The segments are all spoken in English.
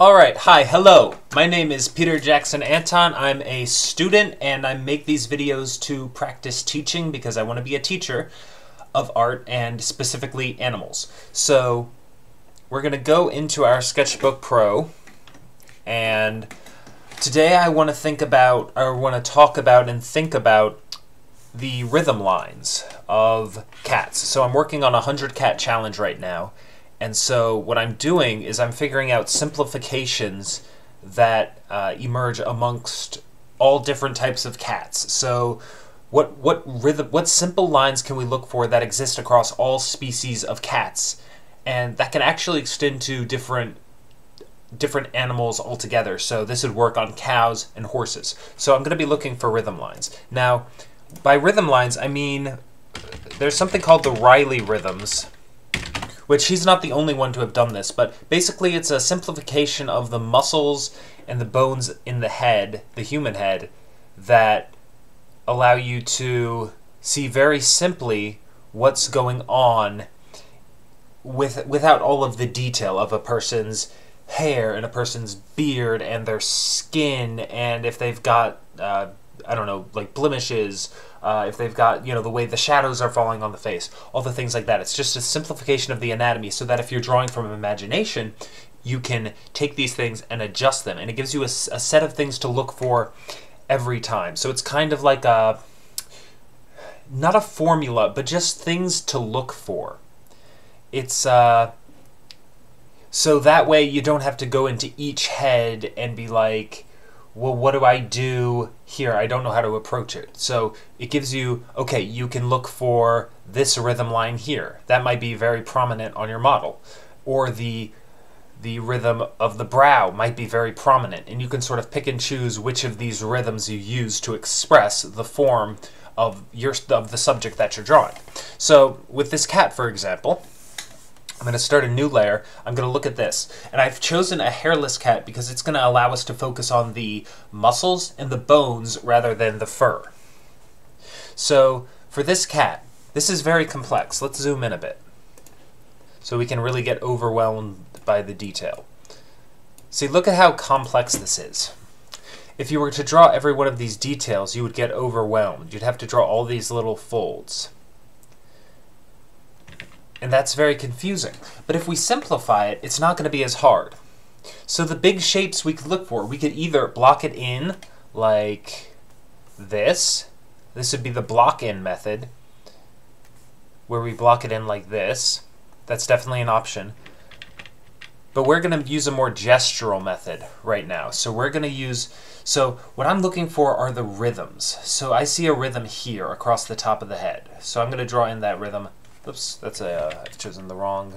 All right, hi, hello. My name is Peter Jackson Anton. I'm a student and I make these videos to practice teaching because I want to be a teacher of art and specifically animals. So we're going to go into our Sketchbook Pro and today I want to think about, or want to talk about and think about the rhythm lines of cats. So I'm working on a 100 cat challenge right now and so what I'm doing is I'm figuring out simplifications that uh, emerge amongst all different types of cats. So what what rhythm what simple lines can we look for that exist across all species of cats? And that can actually extend to different different animals altogether. So this would work on cows and horses. So I'm going to be looking for rhythm lines. Now, by rhythm lines, I mean there's something called the Reilly rhythms which he's not the only one to have done this, but basically it's a simplification of the muscles and the bones in the head, the human head, that allow you to see very simply what's going on with without all of the detail of a person's hair and a person's beard and their skin and if they've got uh, I don't know like blemishes uh, if they've got you know the way the shadows are falling on the face, all the things like that. It's just a simplification of the anatomy so that if you're drawing from imagination, you can take these things and adjust them, and it gives you a, a set of things to look for every time. So it's kind of like a not a formula, but just things to look for. It's uh, so that way you don't have to go into each head and be like well, what do I do here? I don't know how to approach it. So it gives you, okay, you can look for this rhythm line here. That might be very prominent on your model. Or the the rhythm of the brow might be very prominent, and you can sort of pick and choose which of these rhythms you use to express the form of your of the subject that you're drawing. So with this cat, for example, I'm going to start a new layer. I'm going to look at this. And I've chosen a hairless cat because it's going to allow us to focus on the muscles and the bones rather than the fur. So for this cat, this is very complex. Let's zoom in a bit so we can really get overwhelmed by the detail. See, look at how complex this is. If you were to draw every one of these details, you would get overwhelmed. You'd have to draw all these little folds. And that's very confusing. But if we simplify it, it's not going to be as hard. So the big shapes we could look for, we could either block it in like this. This would be the block in method, where we block it in like this. That's definitely an option. But we're going to use a more gestural method right now. So we're going to use, so what I'm looking for are the rhythms. So I see a rhythm here across the top of the head. So I'm going to draw in that rhythm Oops, that's a, uh, I've chosen the wrong,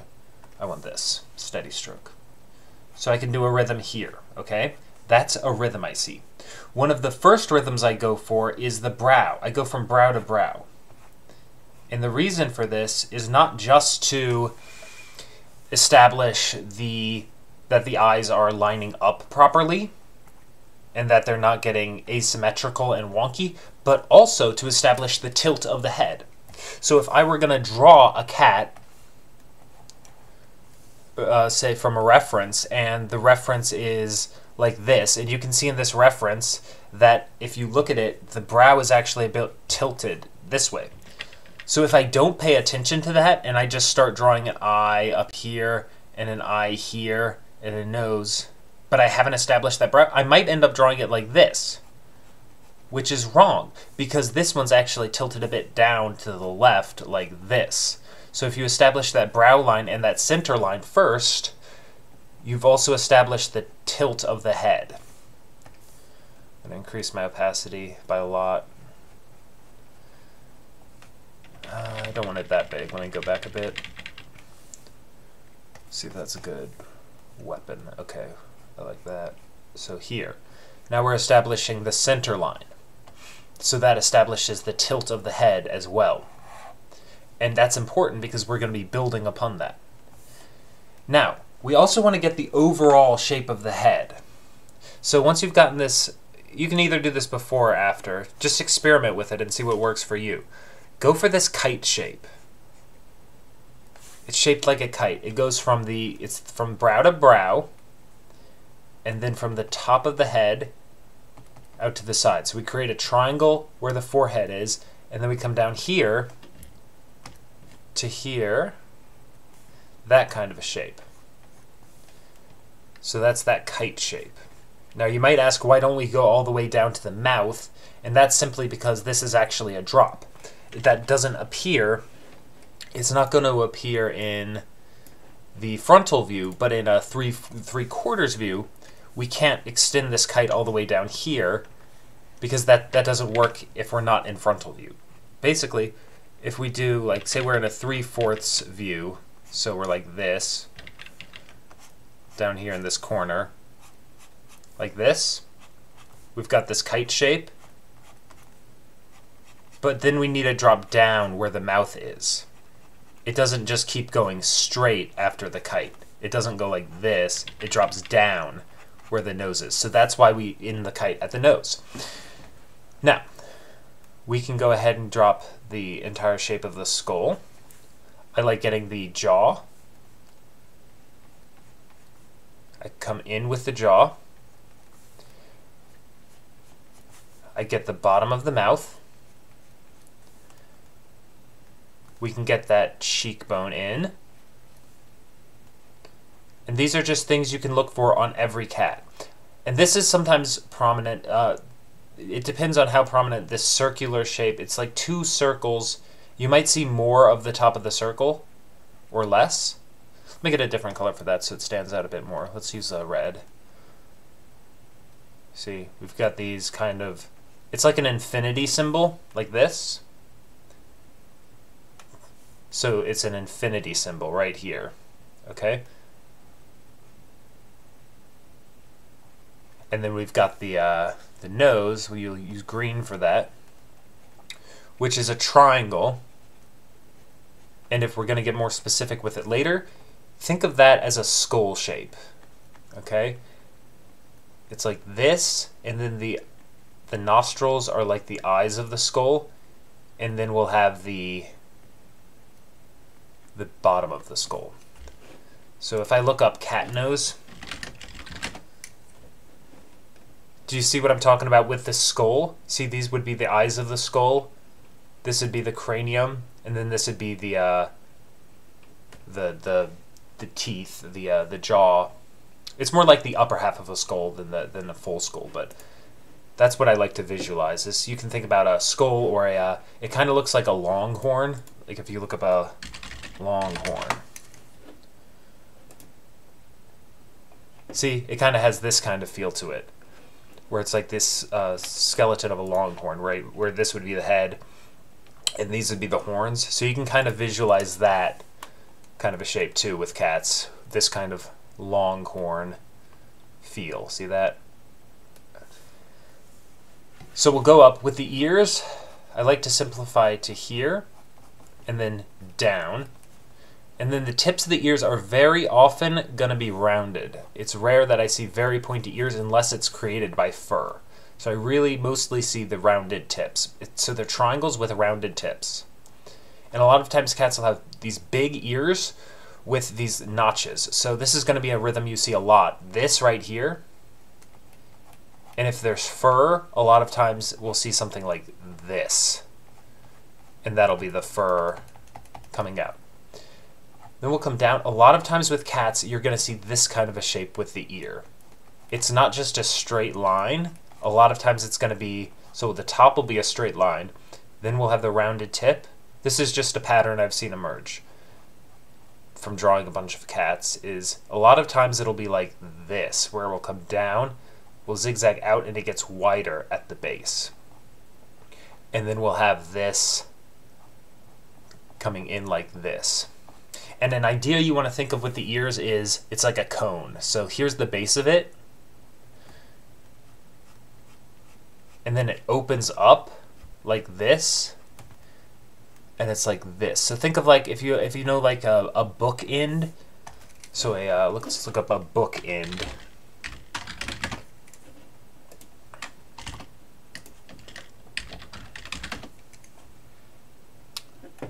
I want this, steady stroke. So I can do a rhythm here, okay? That's a rhythm I see. One of the first rhythms I go for is the brow. I go from brow to brow. And the reason for this is not just to establish the that the eyes are lining up properly and that they're not getting asymmetrical and wonky, but also to establish the tilt of the head. So if I were going to draw a cat, uh, say from a reference, and the reference is like this, and you can see in this reference that if you look at it, the brow is actually a bit tilted this way. So if I don't pay attention to that, and I just start drawing an eye up here, and an eye here, and a nose, but I haven't established that brow, I might end up drawing it like this which is wrong because this one's actually tilted a bit down to the left like this. So if you establish that brow line and that center line first, you've also established the tilt of the head. I'm going to increase my opacity by a lot. Uh, I don't want it that big. Let me go back a bit. See if that's a good weapon. Okay, I like that. So here. Now we're establishing the center line. So that establishes the tilt of the head as well. And that's important because we're going to be building upon that. Now, we also want to get the overall shape of the head. So once you've gotten this, you can either do this before or after. Just experiment with it and see what works for you. Go for this kite shape. It's shaped like a kite. It goes from the it's from brow to brow, and then from the top of the head out to the side. So we create a triangle where the forehead is, and then we come down here to here, that kind of a shape. So that's that kite shape. Now you might ask, why don't we go all the way down to the mouth? And that's simply because this is actually a drop. That doesn't appear, it's not going to appear in the frontal view, but in a three, three quarters view, we can't extend this kite all the way down here because that, that doesn't work if we're not in frontal view. Basically, if we do, like, say we're in a 3 fourths view, so we're like this, down here in this corner, like this, we've got this kite shape, but then we need to drop down where the mouth is. It doesn't just keep going straight after the kite. It doesn't go like this, it drops down where the nose is. So that's why we in the kite at the nose. Now, we can go ahead and drop the entire shape of the skull. I like getting the jaw. I come in with the jaw. I get the bottom of the mouth. We can get that cheekbone in. And these are just things you can look for on every cat. And this is sometimes prominent. Uh, it depends on how prominent this circular shape. It's like two circles. You might see more of the top of the circle or less. Let me get a different color for that so it stands out a bit more. Let's use a red. See, we've got these kind of, it's like an infinity symbol, like this. So it's an infinity symbol right here, okay? And then we've got the, uh, the nose, we'll use green for that, which is a triangle. And if we're going to get more specific with it later, think of that as a skull shape. Okay? It's like this, and then the the nostrils are like the eyes of the skull, and then we'll have the the bottom of the skull. So if I look up cat nose, Do you see what I'm talking about with the skull? See, these would be the eyes of the skull. This would be the cranium, and then this would be the uh, the the the teeth, the uh, the jaw. It's more like the upper half of a skull than the than the full skull, but that's what I like to visualize. Is you can think about a skull or a. Uh, it kind of looks like a longhorn. Like if you look up a longhorn. See, it kind of has this kind of feel to it where it's like this uh, skeleton of a longhorn, right? Where this would be the head, and these would be the horns. So you can kind of visualize that kind of a shape too with cats. This kind of longhorn feel. See that? So we'll go up with the ears. I like to simplify to here and then down. And then the tips of the ears are very often going to be rounded. It's rare that I see very pointy ears unless it's created by fur. So I really mostly see the rounded tips. so they're triangles with rounded tips. And a lot of times cats will have these big ears with these notches. So this is going to be a rhythm you see a lot. This right here. And if there's fur, a lot of times we'll see something like this. And that'll be the fur coming out. Then we'll come down. A lot of times with cats, you're going to see this kind of a shape with the ear. It's not just a straight line. A lot of times it's going to be, so the top will be a straight line. Then we'll have the rounded tip. This is just a pattern I've seen emerge from drawing a bunch of cats is a lot of times it'll be like this, where it will come down, we'll zigzag out, and it gets wider at the base. And then we'll have this coming in like this. And an idea you want to think of with the ears is it's like a cone. So here's the base of it. And then it opens up like this. And it's like this. So think of like if you if you know like a, a book end. So a uh, let's look up a book end.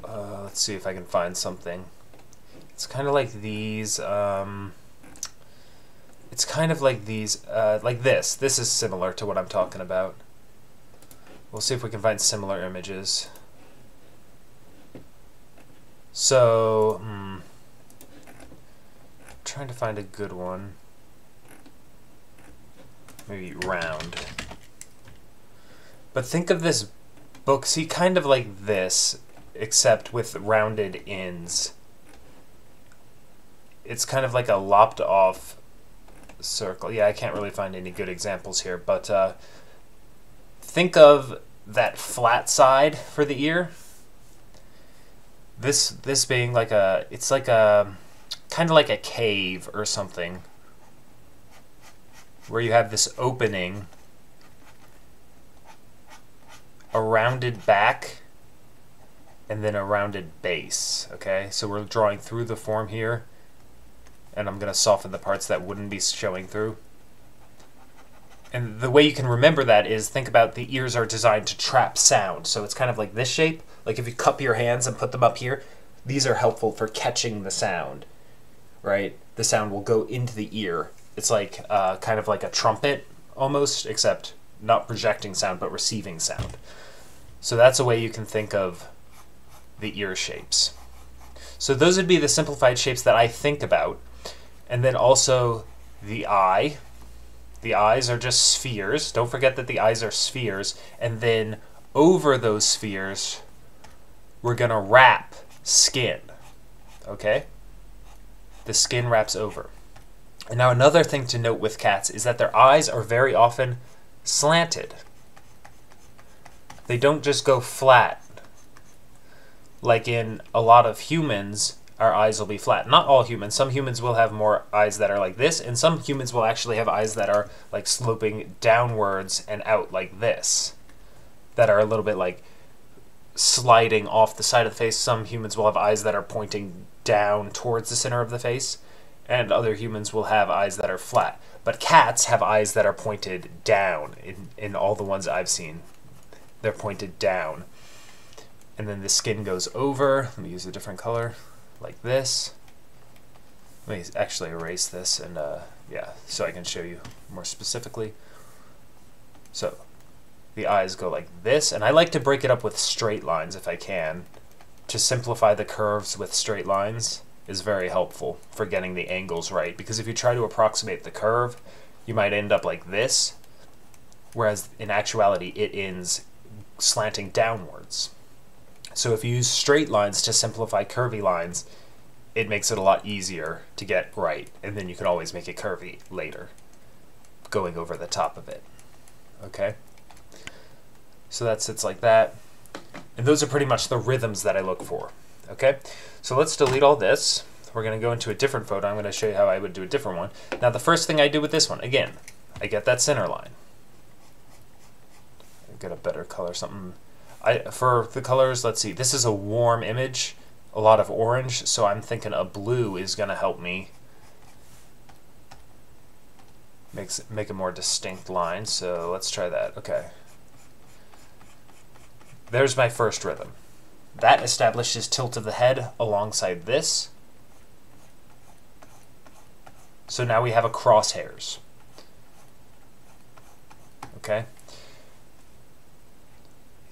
Uh, let's see if I can find something. It's kind of like these. Um, it's kind of like these, uh, like this. This is similar to what I'm talking about. We'll see if we can find similar images. So, hmm, trying to find a good one. Maybe round. But think of this book, see, kind of like this, except with rounded ends. It's kind of like a lopped off circle. Yeah, I can't really find any good examples here, but uh, think of that flat side for the ear. This this being like a, it's like a, kind of like a cave or something, where you have this opening, a rounded back, and then a rounded base. Okay, so we're drawing through the form here and I'm going to soften the parts that wouldn't be showing through. And the way you can remember that is think about the ears are designed to trap sound. So it's kind of like this shape. Like if you cup your hands and put them up here, these are helpful for catching the sound, right? The sound will go into the ear. It's like uh, kind of like a trumpet almost, except not projecting sound, but receiving sound. So that's a way you can think of the ear shapes. So those would be the simplified shapes that I think about. And then also the eye. The eyes are just spheres. Don't forget that the eyes are spheres. And then over those spheres, we're going to wrap skin. Okay? The skin wraps over. And now another thing to note with cats is that their eyes are very often slanted. They don't just go flat. Like in a lot of humans, our eyes will be flat. Not all humans. Some humans will have more eyes that are like this, and some humans will actually have eyes that are like sloping downwards and out like this. That are a little bit like sliding off the side of the face. Some humans will have eyes that are pointing down towards the center of the face, and other humans will have eyes that are flat. But cats have eyes that are pointed down in, in all the ones I've seen. They're pointed down. And then the skin goes over. Let me use a different color like this. Let me actually erase this and uh, yeah, so I can show you more specifically. So the eyes go like this, and I like to break it up with straight lines if I can. To simplify the curves with straight lines is very helpful for getting the angles right, because if you try to approximate the curve, you might end up like this, whereas in actuality it ends slanting downwards. So if you use straight lines to simplify curvy lines, it makes it a lot easier to get right, and then you can always make it curvy later, going over the top of it. Okay? So that sits like that. And those are pretty much the rhythms that I look for. Okay? So let's delete all this. We're going to go into a different photo. I'm going to show you how I would do a different one. Now the first thing I do with this one, again, I get that center line. Get a better color, something I, for the colors, let's see. This is a warm image, a lot of orange, so I'm thinking a blue is going to help me makes make a more distinct line. So let's try that. Okay. There's my first rhythm. That establishes tilt of the head alongside this. So now we have a crosshairs. Okay.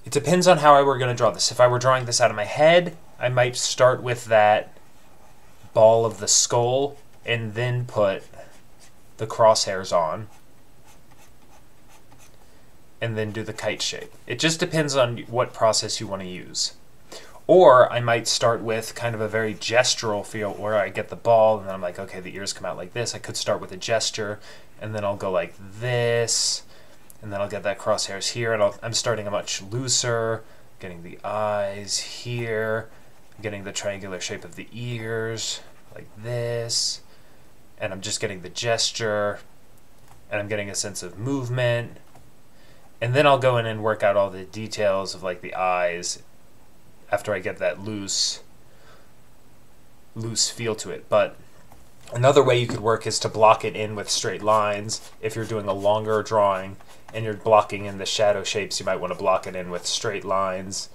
It depends on how I were going to draw this. If I were drawing this out of my head, I might start with that ball of the skull and then put the crosshairs on and then do the kite shape. It just depends on what process you want to use. Or I might start with kind of a very gestural feel where I get the ball and then I'm like, okay, the ears come out like this. I could start with a gesture and then I'll go like this and then I'll get that crosshairs here, and i am starting a much looser, getting the eyes here, getting the triangular shape of the ears, like this, and I'm just getting the gesture, and I'm getting a sense of movement, and then I'll go in and work out all the details of like the eyes after I get that loose, loose feel to it, but Another way you could work is to block it in with straight lines. If you're doing a longer drawing and you're blocking in the shadow shapes, you might want to block it in with straight lines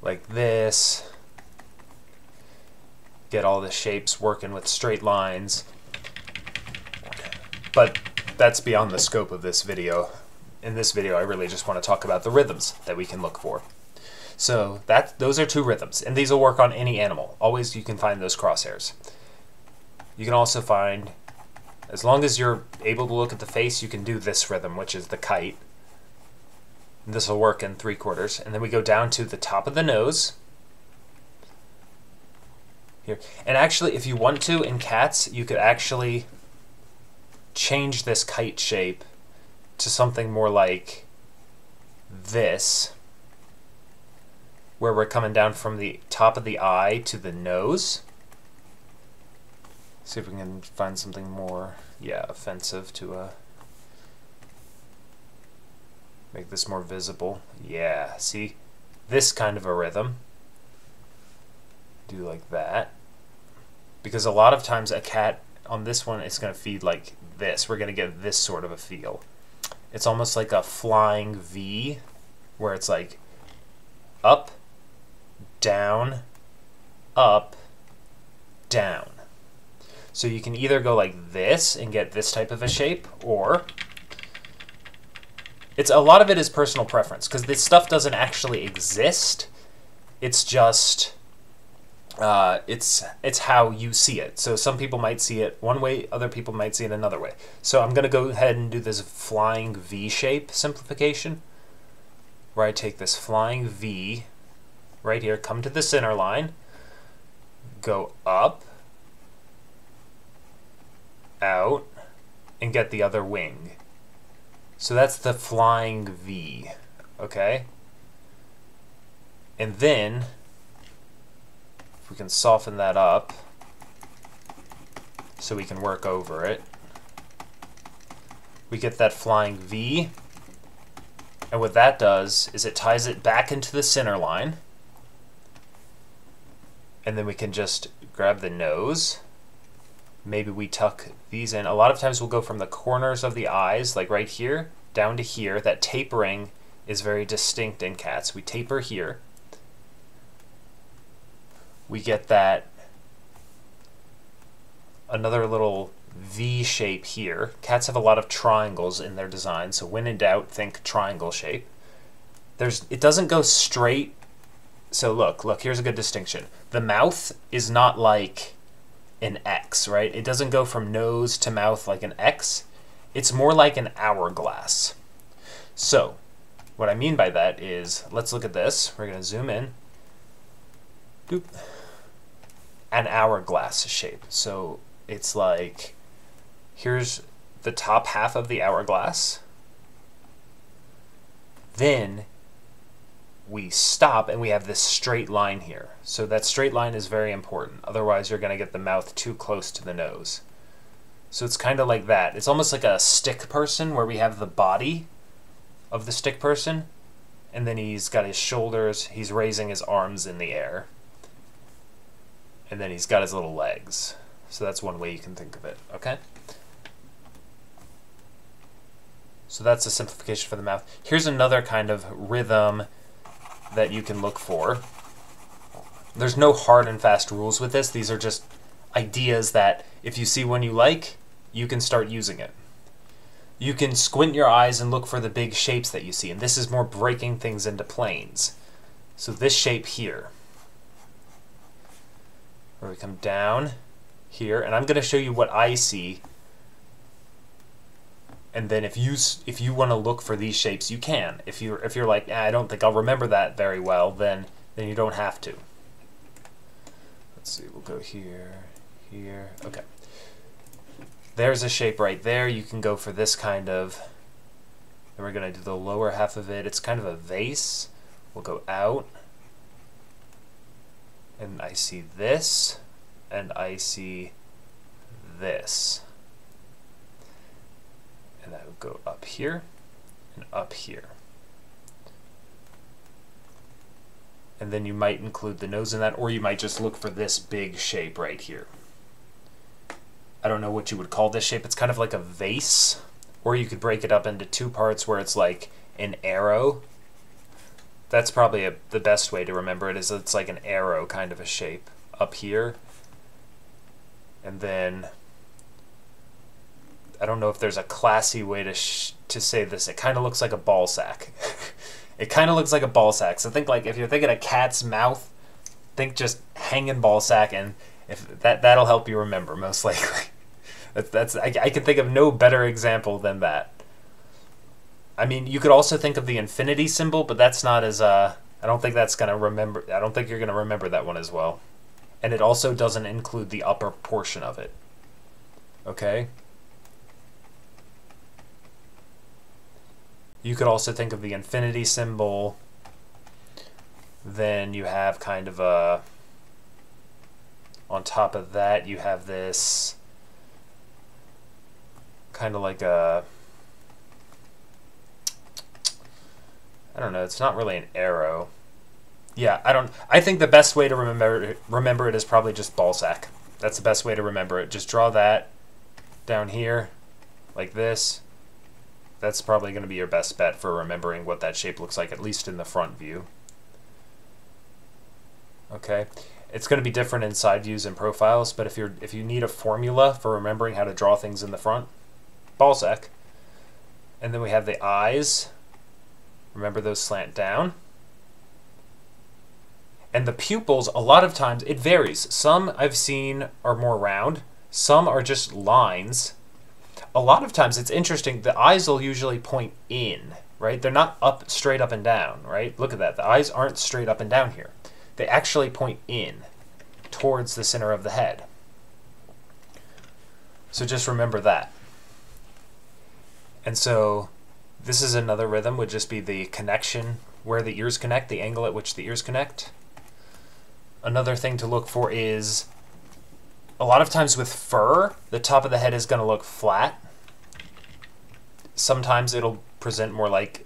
like this. Get all the shapes working with straight lines. But that's beyond the scope of this video. In this video, I really just want to talk about the rhythms that we can look for. So that those are two rhythms, and these will work on any animal. Always you can find those crosshairs. You can also find, as long as you're able to look at the face, you can do this rhythm, which is the kite. This will work in three quarters. And then we go down to the top of the nose. Here. And actually, if you want to, in cats, you could actually change this kite shape to something more like this where we're coming down from the top of the eye to the nose. See if we can find something more, yeah, offensive to uh, make this more visible. Yeah, see? This kind of a rhythm. Do like that. Because a lot of times a cat on this one is going to feed like this. We're going to get this sort of a feel. It's almost like a flying V, where it's like up, down, up, down. So you can either go like this and get this type of a shape, or it's a lot of it is personal preference because this stuff doesn't actually exist. It's just uh, it's it's how you see it. So some people might see it one way, other people might see it another way. So I'm going to go ahead and do this flying V shape simplification, where I take this flying V right here, come to the center line, go up, out, and get the other wing. So that's the flying V, okay? And then, if we can soften that up, so we can work over it, we get that flying V, and what that does is it ties it back into the center line, and then we can just grab the nose. Maybe we tuck these in. A lot of times we'll go from the corners of the eyes, like right here, down to here. That tapering is very distinct in cats. We taper here. We get that another little V shape here. Cats have a lot of triangles in their design, so when in doubt, think triangle shape. There's, it doesn't go straight so look, look, here's a good distinction. The mouth is not like an X, right? It doesn't go from nose to mouth like an X. It's more like an hourglass. So, what I mean by that is, let's look at this. We're going to zoom in. Doop. An hourglass shape. So, it's like, here's the top half of the hourglass. Then we stop and we have this straight line here. So that straight line is very important. Otherwise, you're going to get the mouth too close to the nose. So it's kind of like that. It's almost like a stick person where we have the body of the stick person and then he's got his shoulders, he's raising his arms in the air. And then he's got his little legs. So that's one way you can think of it, okay? So that's a simplification for the mouth. Here's another kind of rhythm that you can look for. There's no hard and fast rules with this. These are just ideas that if you see one you like, you can start using it. You can squint your eyes and look for the big shapes that you see, and this is more breaking things into planes. So this shape here, where we come down here, and I'm going to show you what I see and then if you if you want to look for these shapes, you can. If you're if you're like, I don't think I'll remember that very well, then then you don't have to. Let's see, we'll go here, here. Okay. There's a shape right there. You can go for this kind of. Then we're gonna do the lower half of it. It's kind of a vase. We'll go out, and I see this, and I see this go up here and up here. And then you might include the nose in that, or you might just look for this big shape right here. I don't know what you would call this shape. It's kind of like a vase, or you could break it up into two parts where it's like an arrow. That's probably a, the best way to remember it is it's like an arrow kind of a shape up here. And then I don't know if there's a classy way to to say this. It kind of looks like a ball sack. it kind of looks like a ball sack. So think like if you're thinking a cat's mouth, think just hanging ball sack, and if that that'll help you remember most likely. that's that's I, I can think of no better example than that. I mean, you could also think of the infinity symbol, but that's not as uh. I don't think that's gonna remember. I don't think you're gonna remember that one as well, and it also doesn't include the upper portion of it. Okay. You could also think of the infinity symbol. Then you have kind of a, on top of that, you have this kind of like a, I don't know, it's not really an arrow. Yeah, I don't, I think the best way to remember, remember it is probably just ball sack. That's the best way to remember it. Just draw that down here, like this that's probably going to be your best bet for remembering what that shape looks like, at least in the front view. Okay, it's going to be different in side views and profiles, but if you're if you need a formula for remembering how to draw things in the front, ball sack. And then we have the eyes. Remember those slant down. And the pupils, a lot of times, it varies. Some I've seen are more round. Some are just lines a lot of times it's interesting. The eyes will usually point in, right? They're not up, straight up and down, right? Look at that. The eyes aren't straight up and down here. They actually point in towards the center of the head. So just remember that. And so this is another rhythm, would just be the connection where the ears connect, the angle at which the ears connect. Another thing to look for is a lot of times with fur, the top of the head is going to look flat. Sometimes it'll present more like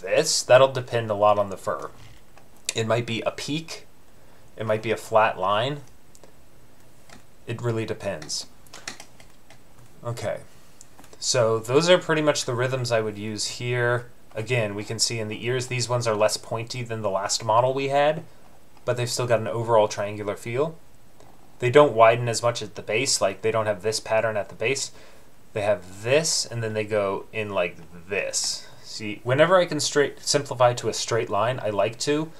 this. That'll depend a lot on the fur. It might be a peak. It might be a flat line. It really depends. Okay. So those are pretty much the rhythms I would use here. Again, we can see in the ears, these ones are less pointy than the last model we had, but they've still got an overall triangular feel. They don't widen as much at the base, like they don't have this pattern at the base. They have this, and then they go in like this. See, whenever I can straight simplify to a straight line, I like to,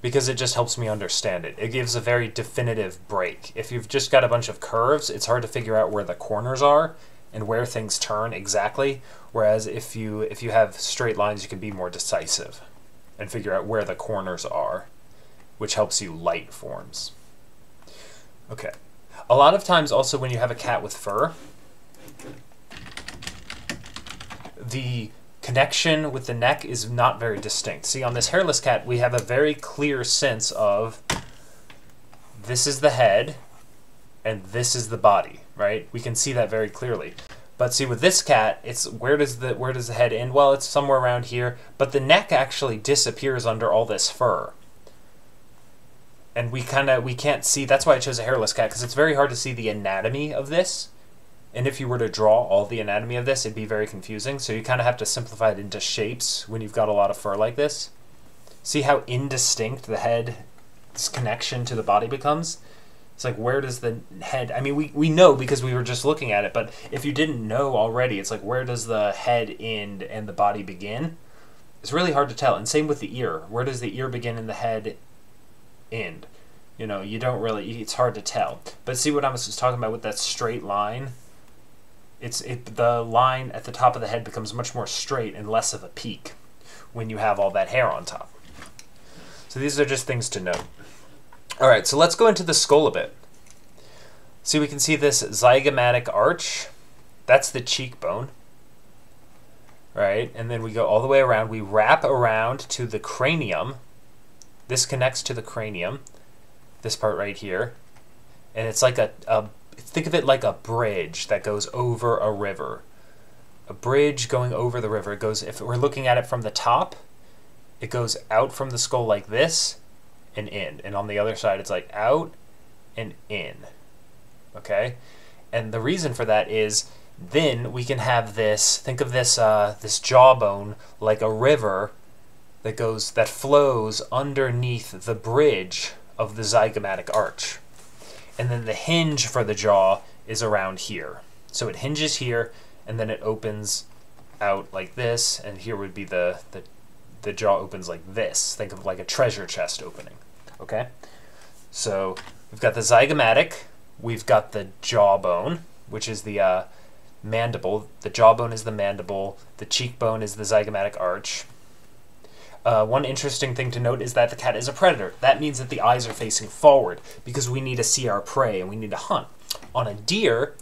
because it just helps me understand it. It gives a very definitive break. If you've just got a bunch of curves, it's hard to figure out where the corners are and where things turn exactly. Whereas if you if you have straight lines, you can be more decisive and figure out where the corners are which helps you light forms. Okay. A lot of times also when you have a cat with fur, the connection with the neck is not very distinct. See, on this hairless cat, we have a very clear sense of this is the head and this is the body, right? We can see that very clearly. But see, with this cat, it's where does the where does the head end? Well, it's somewhere around here, but the neck actually disappears under all this fur and we kind of we can't see. That's why I chose a hairless cat because it's very hard to see the anatomy of this. And if you were to draw all the anatomy of this, it'd be very confusing. So you kind of have to simplify it into shapes when you've got a lot of fur like this. See how indistinct the head's connection to the body becomes? It's like, where does the head... I mean, we, we know because we were just looking at it, but if you didn't know already, it's like, where does the head end and the body begin? It's really hard to tell. And same with the ear. Where does the ear begin and the head end. You know, you don't really, it's hard to tell. But see what I was talking about with that straight line? It's it the line at the top of the head becomes much more straight and less of a peak when you have all that hair on top. So these are just things to note. All right, so let's go into the skull a bit. See, we can see this zygomatic arch. That's the cheekbone. Right, and then we go all the way around. We wrap around to the cranium, this connects to the cranium, this part right here. And it's like a, a, think of it like a bridge that goes over a river. A bridge going over the river. It goes, if we're looking at it from the top, it goes out from the skull like this and in. And on the other side, it's like out and in. Okay? And the reason for that is then we can have this, think of this, uh, this jawbone like a river that goes that flows underneath the bridge of the zygomatic arch. And then the hinge for the jaw is around here. So it hinges here, and then it opens out like this, and here would be the, the, the jaw opens like this. Think of like a treasure chest opening, okay? So we've got the zygomatic, we've got the jawbone, which is the uh, mandible. The jawbone is the mandible, the cheekbone is the zygomatic arch. Uh, one interesting thing to note is that the cat is a predator. That means that the eyes are facing forward because we need to see our prey and we need to hunt. On a deer,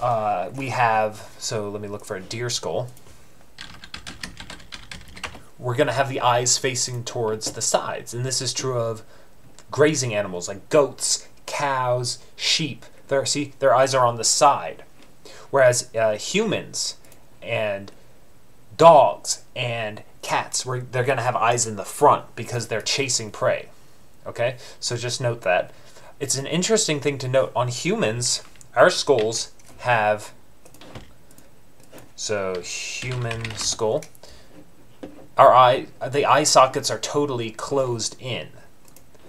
uh, we have, so let me look for a deer skull. We're going to have the eyes facing towards the sides. And this is true of grazing animals like goats, cows, sheep. Their, see, their eyes are on the side. Whereas uh, humans and dogs and cats, where they're going to have eyes in the front because they're chasing prey. Okay, so just note that. It's an interesting thing to note. On humans, our skulls have so human skull. Our eye, the eye sockets are totally closed in.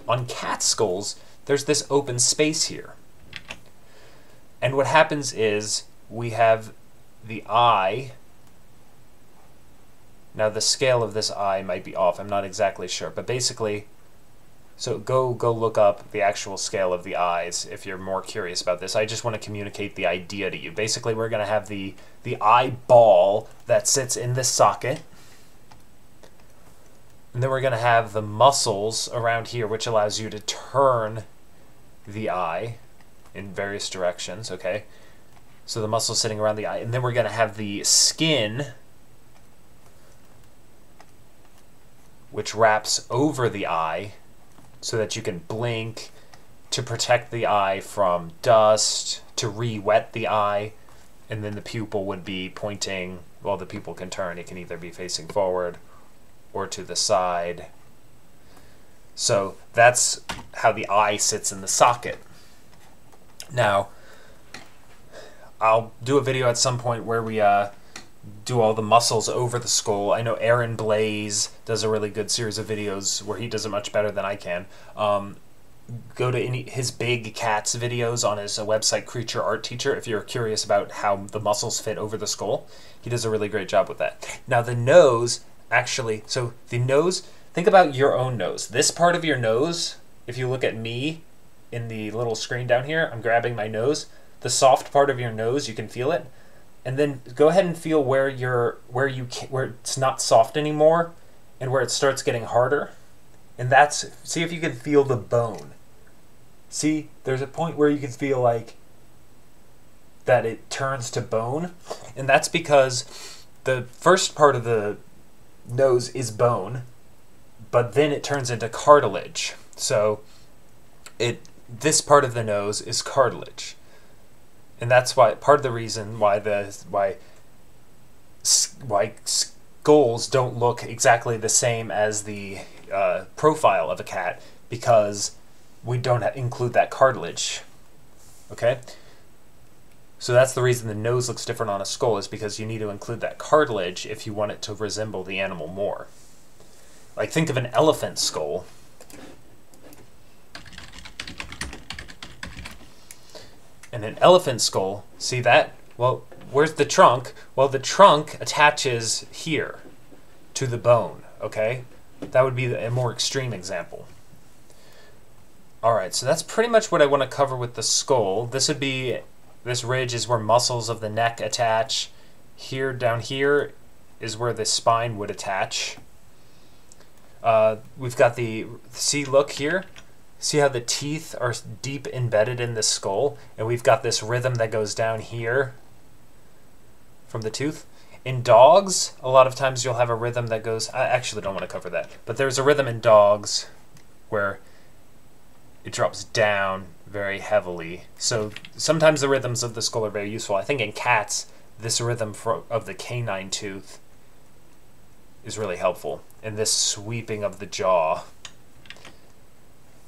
On cat skulls, there's this open space here. And what happens is we have the eye. Now the scale of this eye might be off. I'm not exactly sure, but basically so go go look up the actual scale of the eyes if you're more curious about this. I just want to communicate the idea to you. Basically, we're going to have the the eyeball that sits in this socket. And then we're going to have the muscles around here which allows you to turn the eye in various directions, okay? So the muscles sitting around the eye. And then we're going to have the skin which wraps over the eye so that you can blink to protect the eye from dust, to re-wet the eye, and then the pupil would be pointing, well, the pupil can turn. It can either be facing forward or to the side. So that's how the eye sits in the socket. Now, I'll do a video at some point where we uh, do all the muscles over the skull. I know Aaron Blaise does a really good series of videos where he does it much better than I can. Um, go to any his big cats videos on his uh, website Creature Art Teacher if you're curious about how the muscles fit over the skull. He does a really great job with that. Now the nose actually, so the nose, think about your own nose. This part of your nose, if you look at me in the little screen down here, I'm grabbing my nose. The soft part of your nose, you can feel it and then go ahead and feel where you're where you where it's not soft anymore and where it starts getting harder. And that's see if you can feel the bone. See there's a point where you can feel like that it turns to bone. And that's because the first part of the nose is bone but then it turns into cartilage. So it this part of the nose is cartilage and that's why part of the reason why the why why skulls don't look exactly the same as the uh, profile of a cat because we don't include that cartilage. Okay. So that's the reason the nose looks different on a skull is because you need to include that cartilage if you want it to resemble the animal more. Like think of an elephant skull and an elephant skull, see that? Well, where's the trunk? Well, the trunk attaches here to the bone, okay? That would be a more extreme example. Alright, so that's pretty much what I want to cover with the skull. This would be, this ridge is where muscles of the neck attach. Here, down here, is where the spine would attach. Uh, we've got the, see, look here, See how the teeth are deep embedded in the skull? And we've got this rhythm that goes down here from the tooth. In dogs, a lot of times you'll have a rhythm that goes... I actually don't want to cover that. But there's a rhythm in dogs where it drops down very heavily. So sometimes the rhythms of the skull are very useful. I think in cats, this rhythm of the canine tooth is really helpful. And this sweeping of the jaw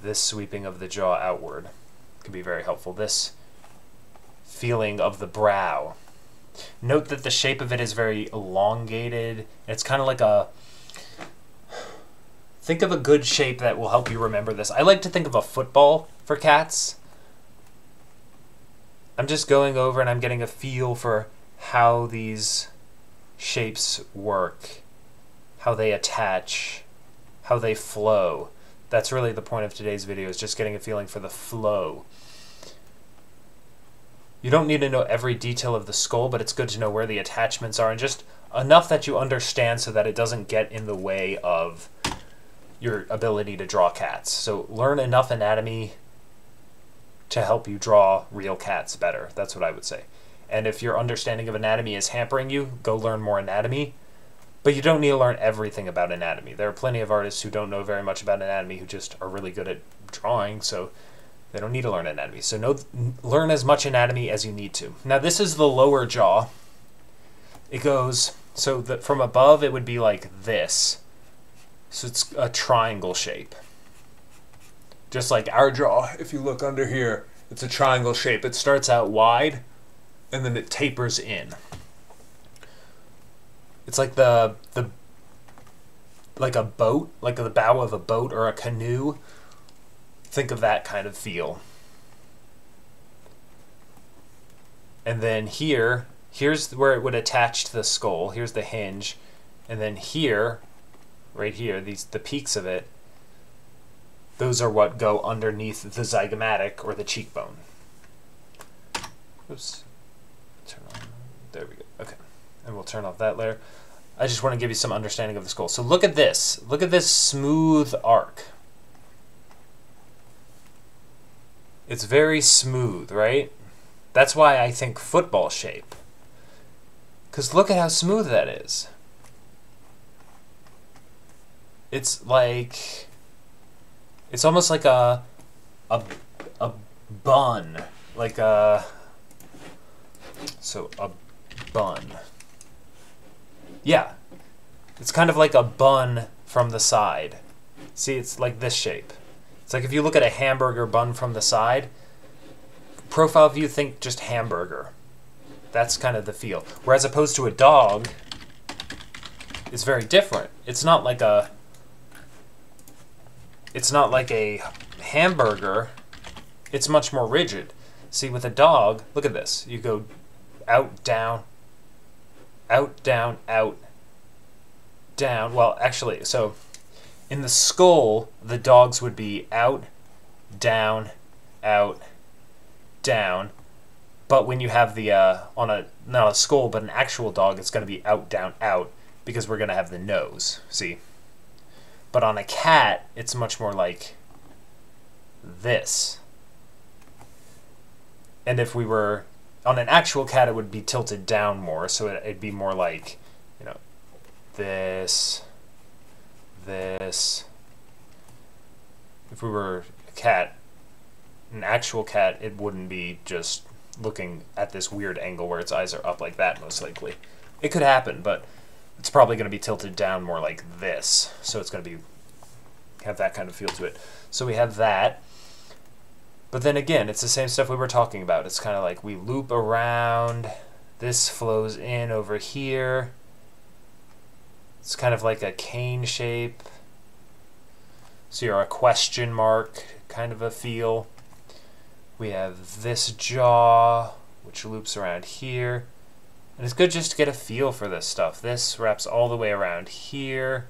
this sweeping of the jaw outward can be very helpful. This feeling of the brow. Note that the shape of it is very elongated. It's kind of like a... Think of a good shape that will help you remember this. I like to think of a football for cats. I'm just going over and I'm getting a feel for how these shapes work, how they attach, how they flow. That's really the point of today's video, is just getting a feeling for the flow. You don't need to know every detail of the skull, but it's good to know where the attachments are and just enough that you understand so that it doesn't get in the way of your ability to draw cats. So learn enough anatomy to help you draw real cats better. That's what I would say. And if your understanding of anatomy is hampering you, go learn more anatomy. But you don't need to learn everything about anatomy. There are plenty of artists who don't know very much about anatomy who just are really good at drawing, so they don't need to learn anatomy. So know, learn as much anatomy as you need to. Now this is the lower jaw. It goes, so that from above it would be like this. So it's a triangle shape. Just like our jaw, if you look under here, it's a triangle shape. It starts out wide and then it tapers in. It's like the the like a boat, like the bow of a boat or a canoe. Think of that kind of feel. And then here, here's where it would attach to the skull. Here's the hinge. And then here, right here, these the peaks of it, those are what go underneath the zygomatic or the cheekbone. Oops. Turn on. There we go. Okay. And we'll turn off that layer. I just want to give you some understanding of the skull. So look at this. Look at this smooth arc. It's very smooth, right? That's why I think football shape. Because look at how smooth that is. It's like it's almost like a a a bun, like a so a bun. Yeah, it's kind of like a bun from the side. See, it's like this shape. It's like if you look at a hamburger bun from the side, profile view, think just hamburger. That's kind of the feel. Whereas opposed to a dog, it's very different. It's not like a it's not like a hamburger. It's much more rigid. See, with a dog, look at this. You go out, down, out, down, out, down. Well, actually, so in the skull, the dogs would be out, down, out, down. But when you have the, uh, on a, not a skull, but an actual dog, it's going to be out, down, out, because we're going to have the nose. See? But on a cat, it's much more like this. And if we were on an actual cat, it would be tilted down more, so it, it'd be more like, you know, this, this. If we were a cat, an actual cat, it wouldn't be just looking at this weird angle where its eyes are up like that, most likely. It could happen, but it's probably going to be tilted down more like this. So it's going to be have that kind of feel to it. So we have that. But then again, it's the same stuff we were talking about. It's kind of like we loop around. This flows in over here. It's kind of like a cane shape. So you're a question mark kind of a feel. We have this jaw, which loops around here. And it's good just to get a feel for this stuff. This wraps all the way around here.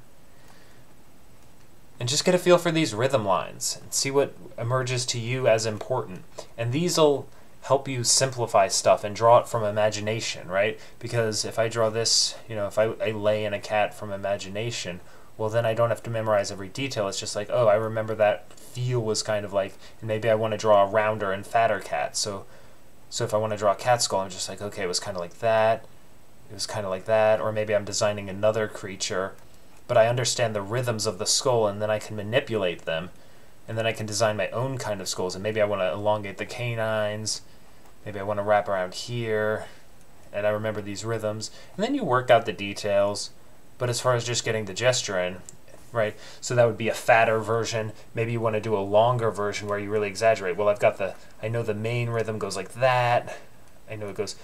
And just get a feel for these rhythm lines and see what emerges to you as important. And these will help you simplify stuff and draw it from imagination, right? Because if I draw this, you know, if I, I lay in a cat from imagination, well, then I don't have to memorize every detail. It's just like, oh, I remember that feel was kind of like, and maybe I want to draw a rounder and fatter cat. So so if I want to draw a cat skull, I'm just like, okay, it was kind of like that. It was kind of like that. Or maybe I'm designing another creature, but I understand the rhythms of the skull, and then I can manipulate them. And then I can design my own kind of skulls. And maybe I want to elongate the canines. Maybe I want to wrap around here. And I remember these rhythms. And then you work out the details. But as far as just getting the gesture in, right? So that would be a fatter version. Maybe you want to do a longer version where you really exaggerate. Well, I've got the, I know the main rhythm goes like that. I know it goes,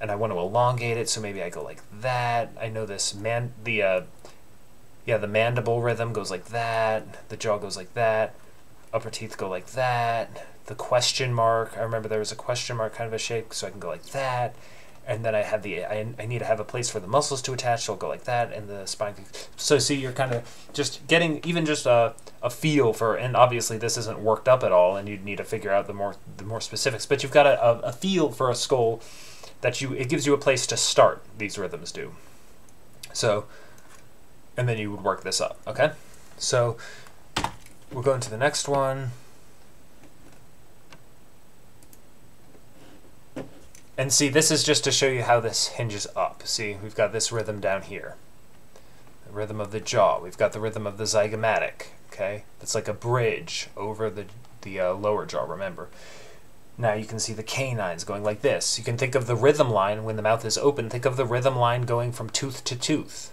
and I want to elongate it, so maybe I go like that. I know this man, the, uh, yeah, the mandible rhythm goes like that. The jaw goes like that. Upper teeth go like that. the question mark. I remember there was a question mark kind of a shape, so I can go like that. And then I have the I, I need to have a place for the muscles to attach, so I'll go like that, and the spine. So see, you're kind of just getting even just a, a feel for, and obviously this isn't worked up at all, and you'd need to figure out the more the more specifics. But you've got a, a, a feel for a skull that you it gives you a place to start. These rhythms do. So, and then you would work this up. Okay, so we'll go into the next one. And see, this is just to show you how this hinges up. See, we've got this rhythm down here. The rhythm of the jaw. We've got the rhythm of the zygomatic, okay? It's like a bridge over the, the uh, lower jaw, remember. Now you can see the canines going like this. You can think of the rhythm line when the mouth is open. Think of the rhythm line going from tooth to tooth.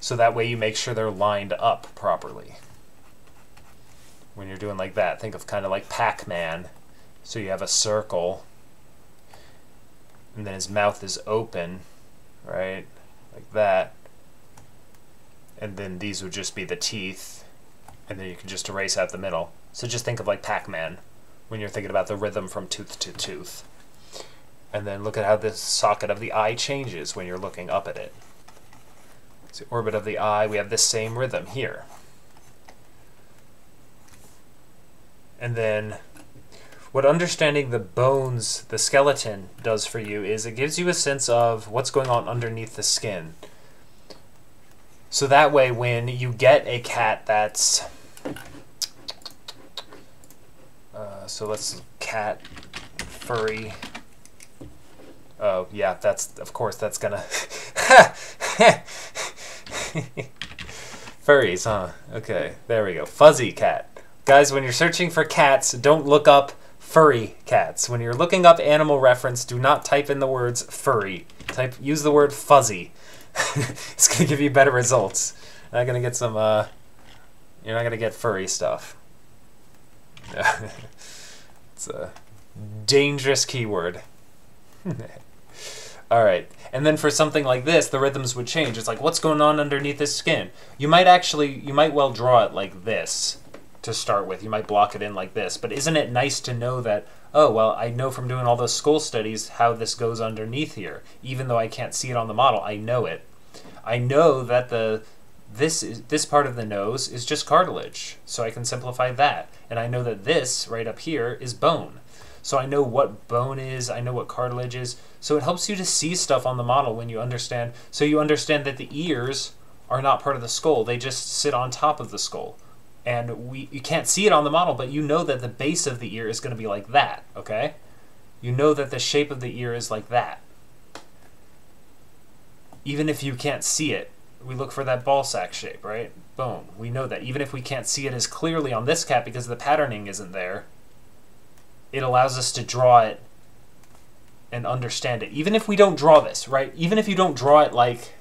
So that way you make sure they're lined up properly. When you're doing like that, think of kind of like Pac-Man. So you have a circle and then his mouth is open, right? Like that. And then these would just be the teeth, and then you can just erase out the middle. So just think of like Pac-Man when you're thinking about the rhythm from tooth to tooth. And then look at how the socket of the eye changes when you're looking up at it. So orbit of the eye, we have this same rhythm here. And then what understanding the bones, the skeleton, does for you is it gives you a sense of what's going on underneath the skin. So that way, when you get a cat that's. Uh, so let's. Cat. Furry. Oh, yeah, that's. Of course, that's gonna. Furries, huh? Okay, there we go. Fuzzy cat. Guys, when you're searching for cats, don't look up furry cats. When you're looking up animal reference, do not type in the words furry. Type use the word fuzzy. it's gonna give you better results. You're not gonna get some. Uh, you're not gonna get furry stuff. it's a dangerous keyword. All right. And then for something like this, the rhythms would change. It's like, what's going on underneath his skin? You might actually, you might well draw it like this to start with. You might block it in like this. But isn't it nice to know that, oh, well, I know from doing all those skull studies how this goes underneath here. Even though I can't see it on the model, I know it. I know that the this is this part of the nose is just cartilage, so I can simplify that. And I know that this right up here is bone. So I know what bone is, I know what cartilage is. So it helps you to see stuff on the model when you understand. So you understand that the ears are not part of the skull, they just sit on top of the skull and we you can't see it on the model, but you know that the base of the ear is going to be like that, okay? You know that the shape of the ear is like that. Even if you can't see it, we look for that ball sack shape, right? Boom. We know that. Even if we can't see it as clearly on this cat because the patterning isn't there, it allows us to draw it and understand it. Even if we don't draw this, right? Even if you don't draw it like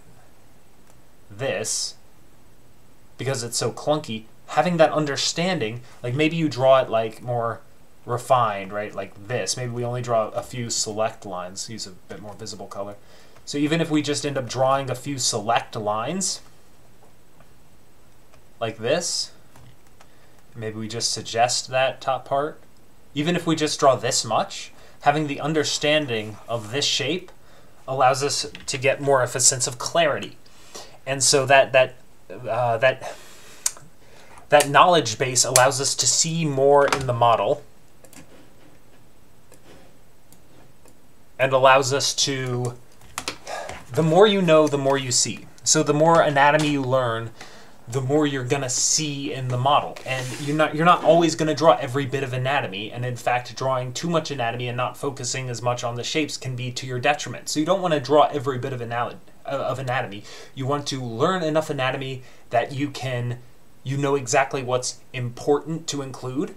this, because it's so clunky, having that understanding, like maybe you draw it like more refined, right? Like this. Maybe we only draw a few select lines, use a bit more visible color. So even if we just end up drawing a few select lines, like this, maybe we just suggest that top part. Even if we just draw this much, having the understanding of this shape allows us to get more of a sense of clarity. And so that, that, uh, that that knowledge base allows us to see more in the model and allows us to the more you know the more you see so the more anatomy you learn the more you're to see in the model and you're not you're not always to draw every bit of anatomy and in fact drawing too much anatomy and not focusing as much on the shapes can be to your detriment so you don't want to draw every bit of anatomy uh, of anatomy you want to learn enough anatomy that you can you know exactly what's important to include.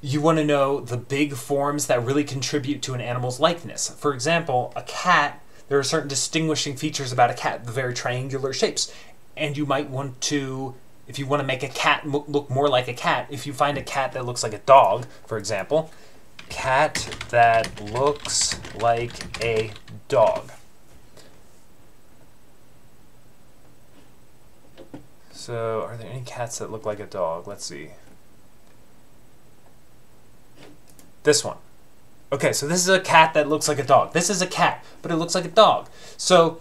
You want to know the big forms that really contribute to an animal's likeness. For example, a cat, there are certain distinguishing features about a cat, the very triangular shapes. And you might want to, if you want to make a cat look more like a cat, if you find a cat that looks like a dog, for example, cat that looks like a dog. So, are there any cats that look like a dog? Let's see. This one. Okay, so this is a cat that looks like a dog. This is a cat, but it looks like a dog. So,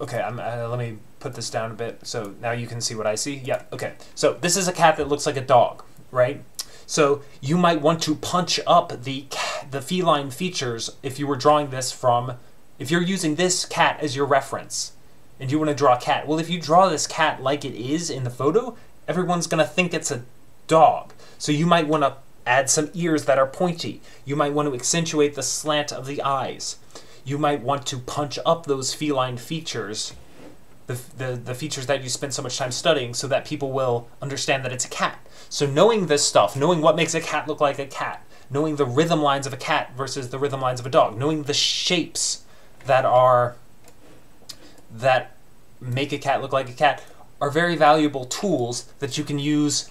okay, uh, let me put this down a bit so now you can see what I see. Yeah, okay. So this is a cat that looks like a dog, right? So you might want to punch up the the feline features if you were drawing this from, if you're using this cat as your reference, and you want to draw a cat. Well, if you draw this cat like it is in the photo, everyone's gonna think it's a dog. So you might want to add some ears that are pointy. You might want to accentuate the slant of the eyes. You might want to punch up those feline features the, the, the features that you spend so much time studying so that people will understand that it's a cat. So knowing this stuff, knowing what makes a cat look like a cat, knowing the rhythm lines of a cat versus the rhythm lines of a dog, knowing the shapes that are that make a cat look like a cat are very valuable tools that you can use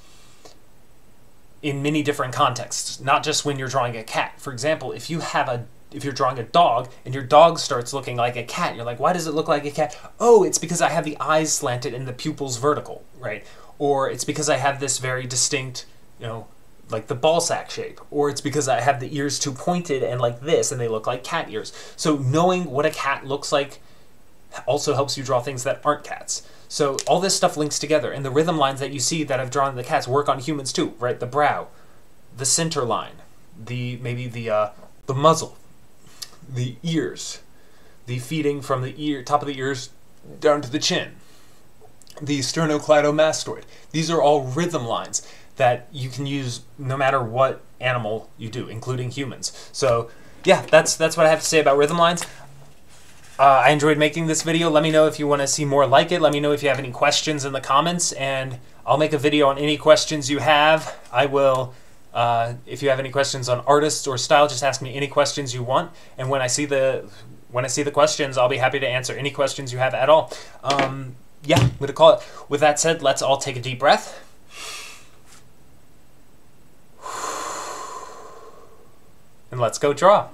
in many different contexts, not just when you're drawing a cat. For example, if you have a if you're drawing a dog and your dog starts looking like a cat, you're like, why does it look like a cat? Oh, it's because I have the eyes slanted and the pupils vertical, right? Or it's because I have this very distinct, you know, like the ball sack shape. Or it's because I have the ears too pointed and like this and they look like cat ears. So knowing what a cat looks like also helps you draw things that aren't cats. So all this stuff links together, and the rhythm lines that you see that I've drawn in the cats work on humans too, right? The brow, the center line, the maybe the uh, the muzzle, the ears, the feeding from the ear, top of the ears down to the chin, the sternocleidomastoid. These are all rhythm lines that you can use no matter what animal you do, including humans. So yeah, that's that's what I have to say about rhythm lines. Uh, I enjoyed making this video. Let me know if you want to see more like it. Let me know if you have any questions in the comments, and I'll make a video on any questions you have. I will uh, if you have any questions on artists or style, just ask me any questions you want, and when I see the when I see the questions, I'll be happy to answer any questions you have at all. Um, yeah, I'm gonna call it. With that said, let's all take a deep breath. And let's go draw.